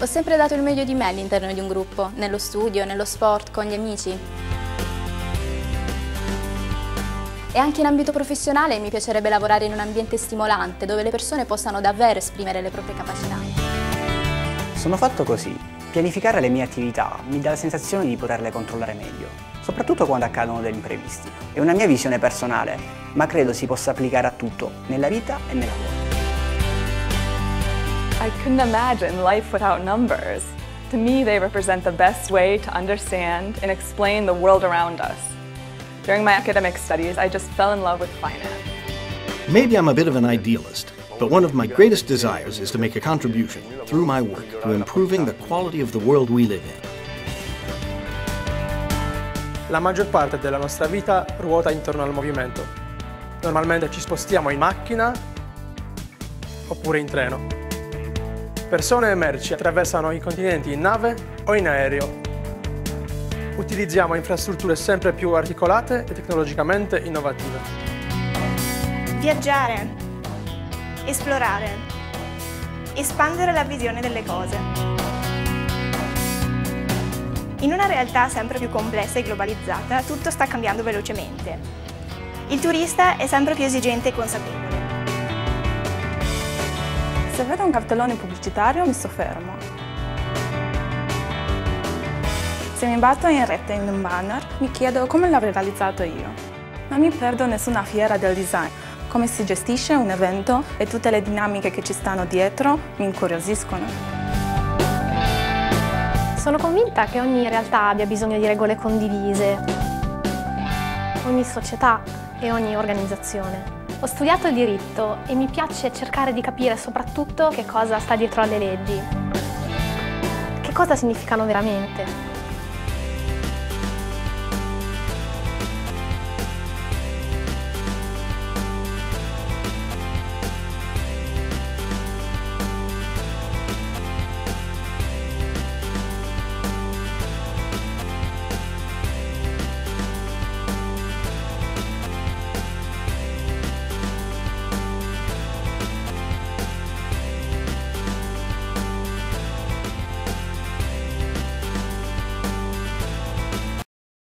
Ho sempre dato il meglio di me all'interno di un gruppo, nello studio, nello sport, con gli amici. E anche in ambito professionale mi piacerebbe lavorare in un ambiente stimolante, dove le persone possano davvero esprimere le proprie capacità. Sono fatto così. Pianificare le mie attività mi dà la sensazione di poterle controllare meglio, soprattutto quando accadono degli imprevisti. È una mia visione personale, ma credo si possa applicare a tutto, nella vita e nel lavoro. I couldn't imagine life without numbers. To me, they represent the best way to understand and explain the world around us. During my academic studies, I just fell in love with finance. Maybe I'm a bit of an idealist, but one of my greatest desires is to make a contribution, through my work, to improving the quality of the world we live in. La maggior parte della nostra vita ruota intorno al movimento. Normalmente ci spostiamo in macchina oppure in treno. Persone e merci attraversano i continenti in nave o in aereo. Utilizziamo infrastrutture sempre più articolate e tecnologicamente innovative. Viaggiare, esplorare, espandere la visione delle cose. In una realtà sempre più complessa e globalizzata, tutto sta cambiando velocemente. Il turista è sempre più esigente e consapevole. Se vedo un cartellone pubblicitario mi soffermo. Se mi batto in rete in un banner mi chiedo come l'avrei realizzato io. Non mi perdo nessuna fiera del design. Come si gestisce un evento e tutte le dinamiche che ci stanno dietro mi incuriosiscono. Sono convinta che ogni realtà abbia bisogno di regole condivise, ogni società e ogni organizzazione. Ho studiato diritto e mi piace cercare di capire soprattutto che cosa sta dietro alle leggi. Che cosa significano veramente?